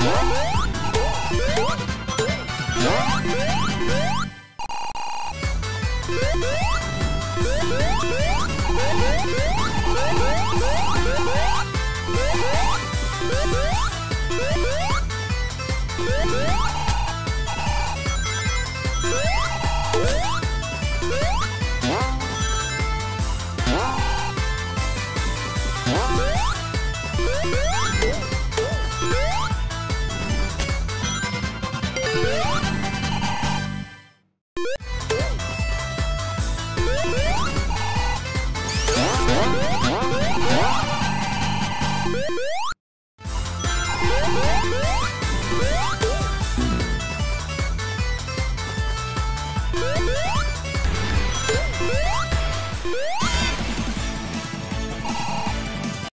Woo! Woo!